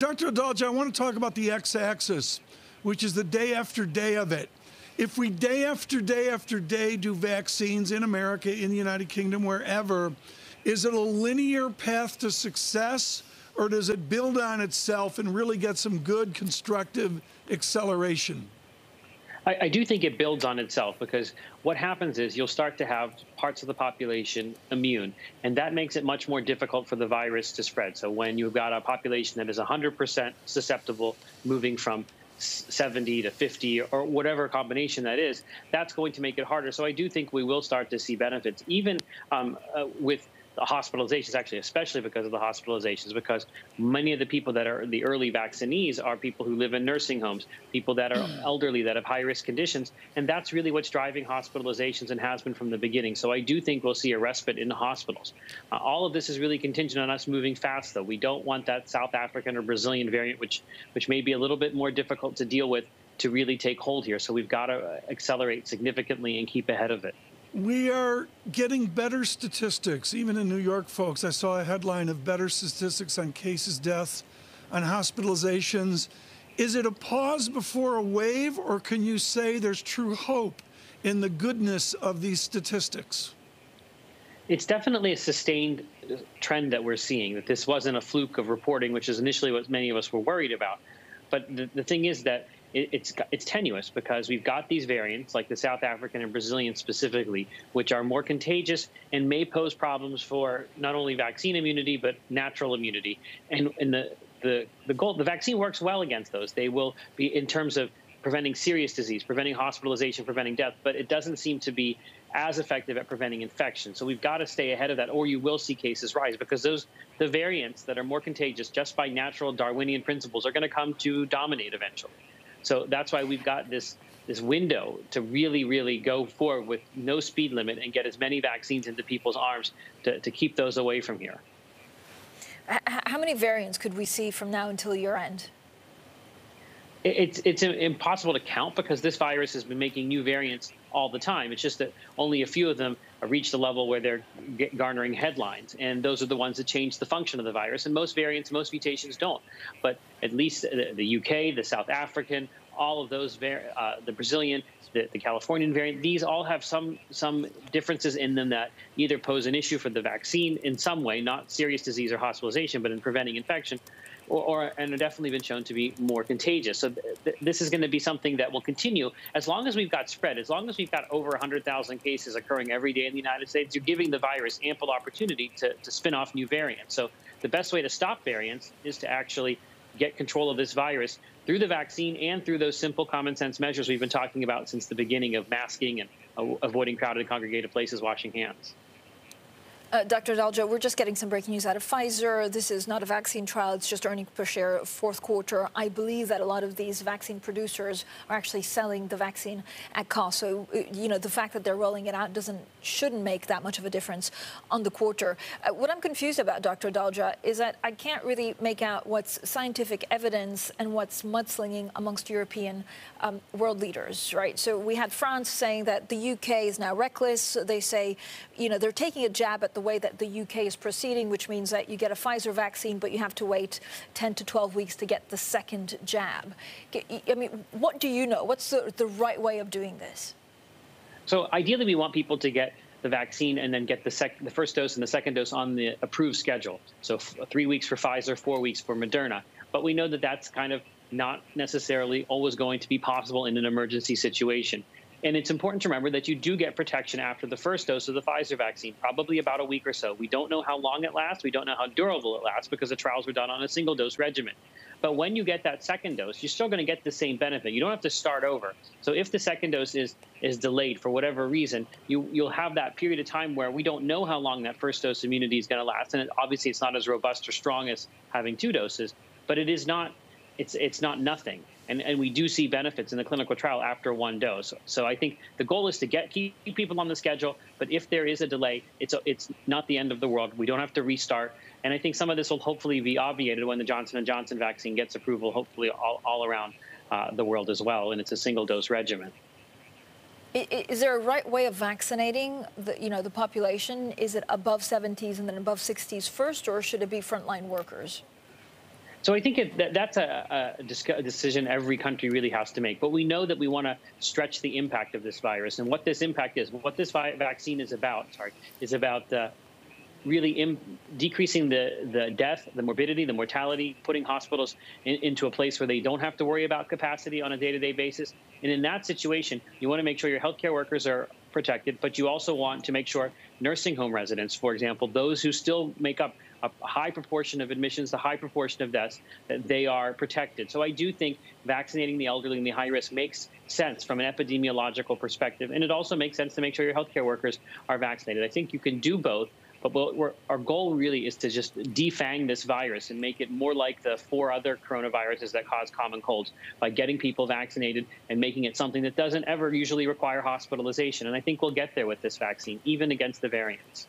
Dr. Adalja, I want to talk about the x axis, which is the day after day of it. If we day after day after day do vaccines in America, in the United Kingdom, wherever, is it a linear path to success or does it build on itself and really get some good constructive acceleration? I, I, do think it builds on itself because what happens is you'll start to have parts of the population immune, and that makes it much more difficult for the virus to spread. So when you've got a population that is 100% susceptible, moving from 70 to 50 or whatever combination that is, that's going to make it harder. So I do think we will start to see benefits, even um, uh, with the hospitalizations, actually, especially because of the hospitalizations, because many of the people that are the early vaccinees are people who live in nursing homes, people that are hmm. elderly, that have high risk conditions. And that's really what's driving hospitalizations and has been from the beginning. So I do think we'll see a respite in the hospitals. Uh, all of this is really contingent on us moving fast, though. We don't want that South African or Brazilian variant, which, which may be a little bit more difficult to deal with, to really take hold here. So we've got to accelerate significantly and keep ahead of it. We are getting better statistics, even in New York, folks. I saw a headline of better statistics on cases, deaths, on hospitalizations. Is it a pause before a wave, or can you say there's true hope in the goodness of these statistics? It's definitely a sustained uh, trend that we're seeing, that this wasn't a fluke of reporting, which is initially what many of us were worried about. But the, the thing is that it, it's it's tenuous because we've got these variants like the South African and Brazilian specifically, which are more contagious and may pose problems for not only vaccine immunity but natural immunity. And, and the the the goal the vaccine works well against those. They will be in terms of preventing serious disease, preventing hospitalization, preventing death, but it doesn't seem to be as effective at preventing infection. So we've got to stay ahead of that, or you will see cases rise because those the variants that are more contagious just by natural Darwinian principles are going to come to dominate eventually. So that's why we've got this this window to really, really go forward with no speed limit and get as many vaccines into people's arms to, to keep those away from here. How many variants could we see from now until year end? It's it's impossible to count because this virus has been making new variants all the time. It's just that only a few of them reach the level where they're garnering headlines, and those are the ones that change the function of the virus. And most variants, most mutations don't. But at least the UK, the South African, all of those, uh, the Brazilian, the, the, Californian variant, these all have some some differences in them that either pose an issue for the vaccine in some way, not serious disease or hospitalization, but in preventing infection, or, or and have definitely been shown to be more contagious. So th- this is going to be something that will continue as long as we've got spread, as long as we've got over 100,000 cases occurring every day in the United States. You're giving the virus ample opportunity to, to spin off new variants. So the best way to stop variants is to actually get control of this virus through the vaccine and through those simple common sense measures we've been talking about since the beginning of masking and avoiding crowded congregated places, washing hands. Uh, Dr. Adalja, we're just getting some breaking news out of Pfizer. This is not a vaccine trial, it's just earnings per share fourth quarter. I believe that a lot of these vaccine producers are actually selling the vaccine at cost. So, uh, you know, the fact that they're rolling it out doesn't shouldn't make that much of a difference on the quarter. Uh, what I'm confused about, Dr. Adalja, is that I can't really make out what's scientific evidence and what's mudslinging amongst European um, world leaders, right? So we had France saying that the UK is now reckless. They say, you know, they're taking a jab at way that the UK is proceeding, which means that you get a Pfizer vaccine, but you have to wait 10 to 12 weeks to get the second jab. I mean, what do you know? What's the, the right way of doing this? So ideally, we want people to get the vaccine and then get the, sec- the first dose and the second dose on the approved schedule. So f- three weeks for Pfizer, four weeks for Moderna. But we know that that's kind of not necessarily always going to be possible in an emergency situation. And it's important to remember that you do get protection after the first dose of the Pfizer vaccine, probably about a week or so. We don't know how long it lasts. We don't know how durable it lasts because the trials were done on a single dose regimen. But when you get that second dose, you're still going to get the same benefit. You don't have to start over. So if the second dose is is delayed for whatever reason, you you'll have that period of time where we don't know how long that first dose immunity is going to last, and it, obviously it's not as robust or strong as having two doses, but it is not it's it's not nothing. And, and we do see benefits in the clinical trial after one dose. So I think the goal is to get keep people on the schedule. But if there is a delay, it's a, it's not the end of the world. We don't have to restart. And I think some of this will hopefully be obviated when the Johnson and Johnson vaccine gets approval, hopefully all, all around uh, the world as well. And it's a single dose regimen. Is there a right way of vaccinating the, you know, the population? Is it above 70s and then above 60s first, or should it be frontline workers? So I think it, that, that's a, a, decision every country really has to make. But we know that we want to stretch the impact of this virus, and what this impact is, what this vaccine is about. Sorry, is about uh, really decreasing the the death, the morbidity, the mortality, putting hospitals in, into a place where they don't have to worry about capacity on a day-to-day basis. And in that situation, you want to make sure your healthcare workers are protected, but you also want to make sure nursing home residents, for example, those who still make up a high proportion of admissions, a high proportion of deaths, that they are protected. So I do think vaccinating the elderly and the high risk makes sense from an epidemiological perspective, and it also makes sense to make sure your healthcare workers are vaccinated. I think you can do both. But our goal really is to just defang this virus and make it more like the four other coronaviruses that cause common colds by getting people vaccinated and making it something that doesn't ever usually require hospitalization. And I think we'll get there with this vaccine, even against the variants.